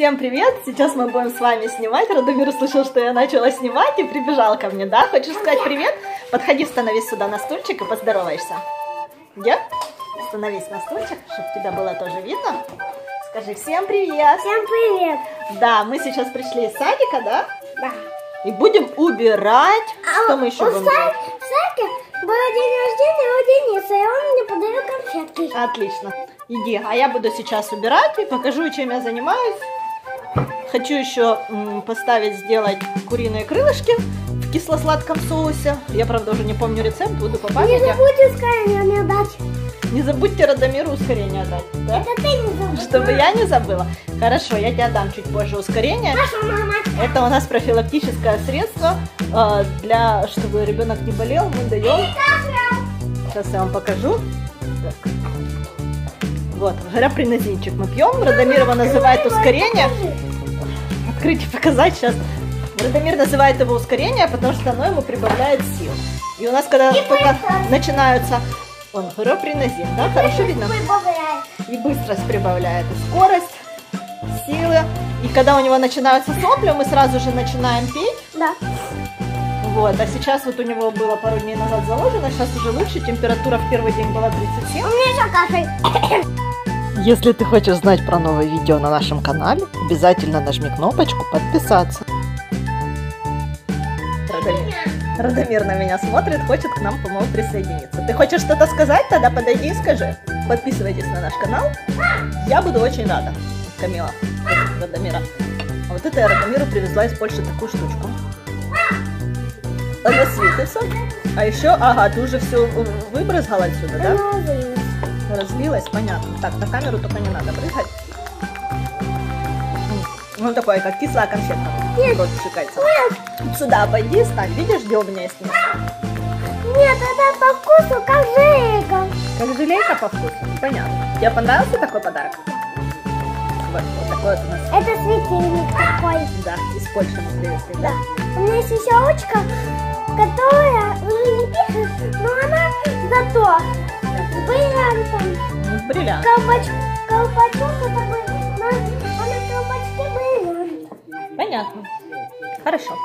Всем привет! Сейчас мы будем с вами снимать. Радомир услышал, что я начала снимать и прибежал ко мне, да? Хочешь сказать привет? Подходи, становись сюда на стульчик и поздороваешься. Где? Становись на стульчик, чтобы тебя было тоже видно. Скажи всем привет! Всем привет! Да, мы сейчас пришли из садика, да? Да. И будем убирать. А Что мы еще будем делать? Саки был день рождения у Дениса, и он мне подарил конфетки. Отлично. Иди. А я буду сейчас убирать и покажу, чем я занимаюсь. Хочу еще поставить, сделать куриные крылышки в кисло-сладком соусе. Я, правда, уже не помню рецепт, буду по Не памяти. забудь ускорение мне дать. Не забудьте Радомиру ускорение дать, да? Это ты не забудь. Чтобы я не забыла. Хорошо, я тебе дам чуть позже ускорение. Хорошо, мама. Это у нас профилактическое средство э, для, чтобы ребенок не болел. Мы даем. Сейчас я вам покажу. Так. Вот, грапринозинчик мы пьем. Радомир его называет ускорение. Открыть и показать сейчас. Радомир называет его ускорение, потому что оно ему прибавляет сил. И у нас, когда только начинаются... Он грапринозин, да? Хорошо видно? Прибавляй. и быстрость прибавляет, и скорость, силы. И когда у него начинаются сопли, мы сразу же начинаем пить. Да. Вот, а сейчас вот у него было пару дней назад заложено, сейчас уже лучше, температура в первый день была 37. У меня еще кашель. Если ты хочешь знать про новые видео на нашем канале, обязательно нажми кнопочку подписаться. Радомир. Радомир на меня смотрит, хочет к нам, по-моему, присоединиться. Ты хочешь что-то сказать? Тогда подойди и скажи. Подписывайтесь на наш канал. Я буду очень рада. Камила, Радомира. А вот это я Радомиру привезла из Польши такую штучку. Она светится. А еще, ага, ты уже все выбрызгала отсюда, да? Разлилась, понятно. Так, на камеру только не надо прыгать. М, Ну, такое, как кислая конфетка. Вот пшикается. Сюда пойди, стань. Видишь, где у меня есть место? Нет, это по вкусу как жейка. Как желейка по вкусу. Понятно. Тебе понравился такой подарок? Вот, вот такой вот у нас. Это светильник такой. Да, из Польши мы привезли. Да. У меня есть еще ручка, которая уже не пишет, но она зато бриллиантом. Ну, бриллиант. Колпач... Колпачок это был, на, а на колпачке бриллиант. Понятно. Хорошо.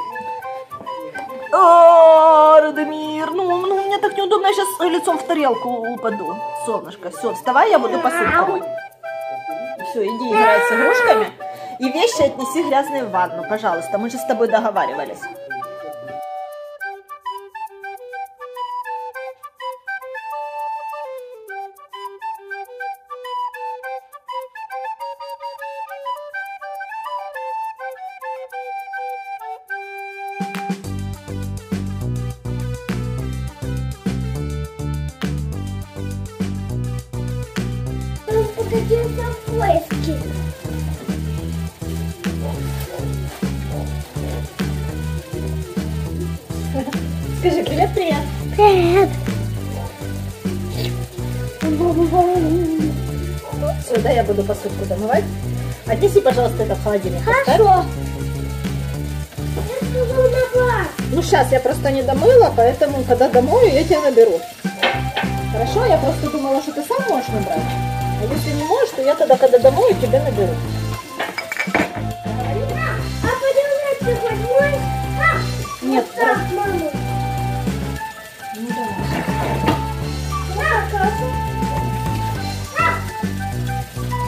О, Радомир, ну, ну, мне так неудобно, я сейчас лицом в тарелку упаду. Солнышко, все, вставай, я буду посуду помыть. Все, иди играй с игрушками. И вещи отнеси грязные в ванну, пожалуйста. Мы же с тобой договаривались. Покатился в поиске. Скажи, привет, привет. Привет. Все, да, я буду посудку домывать. Отнеси, пожалуйста, это в холодильник. Хорошо. Ну, сейчас я просто не домыла, поэтому, когда домою, я тебя наберу. Хорошо? Я просто думала, что ты сам можешь набрать. А если не можешь, то я тогда, когда домою, тебя наберу. А? А, Нет, мама. Не домой. На, Катя.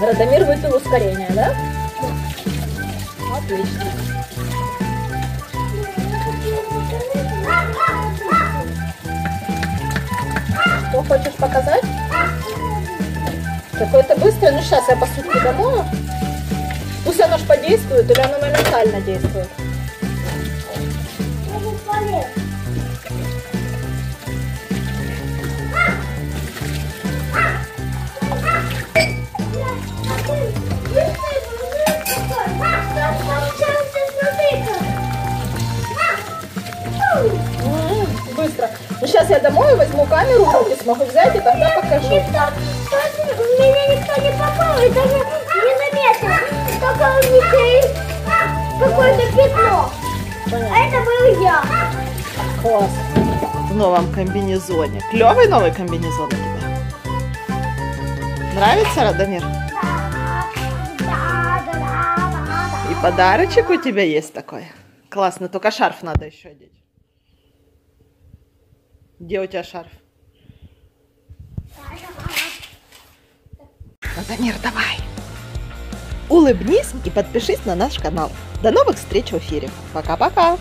Радомир выпил ускорение, да? Отлично. Что хочешь показать? Какое-то быстрое. Ну, сейчас я посудку домою. Пусть оно ж подействует, или оно моментально действует. Быстро. Ну, сейчас я домой возьму камеру, в руки смогу взять и тогда покажу. Никто, меня никто не попал и даже не заметил. Только у них какое-то пятно. А это был я. Класс. В новом комбинезоне. Клевый новый комбинезон у тебя. Нравится, Радомир? Да. подарочек у тебя есть такой. Классно, только шарф надо еще одеть. Где у тебя шарф? Данир, давай. Улыбнись и подпишись на наш канал. До новых встреч в эфире. Пока-пока.